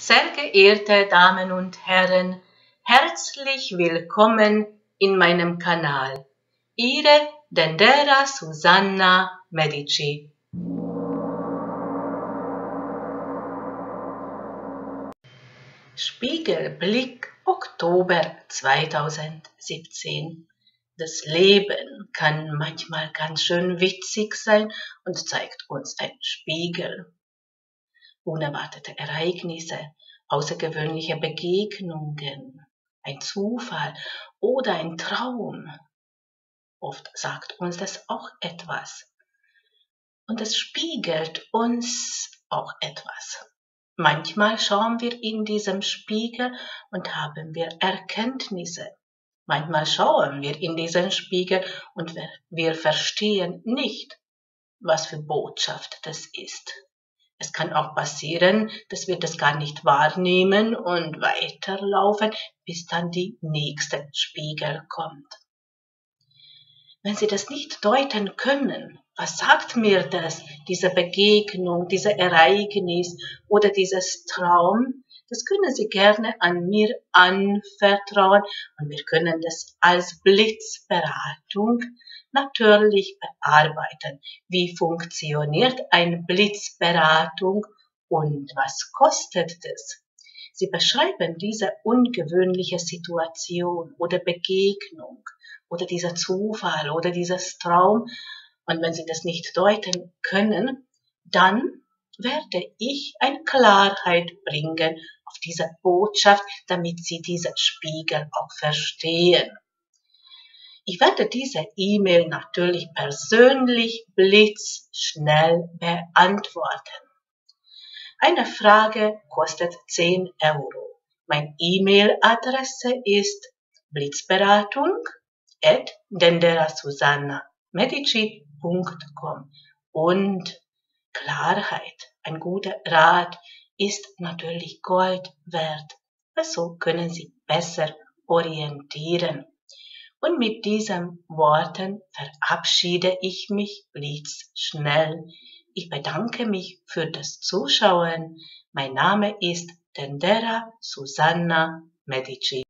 Sehr geehrte Damen und Herren, herzlich willkommen in meinem Kanal. Ihre Dendera Susanna Medici. Spiegelblick Oktober 2017. Das Leben kann manchmal ganz schön witzig sein und zeigt uns einen Spiegel unerwartete Ereignisse, außergewöhnliche Begegnungen, ein Zufall oder ein Traum. Oft sagt uns das auch etwas. Und es spiegelt uns auch etwas. Manchmal schauen wir in diesem Spiegel und haben wir Erkenntnisse. Manchmal schauen wir in diesen Spiegel und wir verstehen nicht, was für Botschaft das ist. Es kann auch passieren, dass wir das gar nicht wahrnehmen und weiterlaufen, bis dann die nächste Spiegel kommt. Wenn Sie das nicht deuten können, was sagt mir das, diese Begegnung, dieses Ereignis oder dieses Traum, das können Sie gerne an mir anvertrauen und wir können das als Blitzberatung natürlich bearbeiten. Wie funktioniert eine Blitzberatung und was kostet es? Sie beschreiben diese ungewöhnliche Situation oder Begegnung oder dieser Zufall oder dieses Traum. Und wenn Sie das nicht deuten können, dann werde ich eine Klarheit bringen auf diese Botschaft, damit Sie diesen Spiegel auch verstehen. Ich werde diese E-Mail natürlich persönlich blitzschnell beantworten. Eine Frage kostet 10 Euro. Mein E-Mail-Adresse ist blitzberatung at denderasusanna.medici.com und Klarheit, ein guter Rat ist natürlich Gold wert. So können Sie besser orientieren. Und mit diesen Worten verabschiede ich mich blitzschnell. Ich bedanke mich für das Zuschauen. Mein Name ist Tendera Susanna Medici.